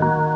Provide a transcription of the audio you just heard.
Bye.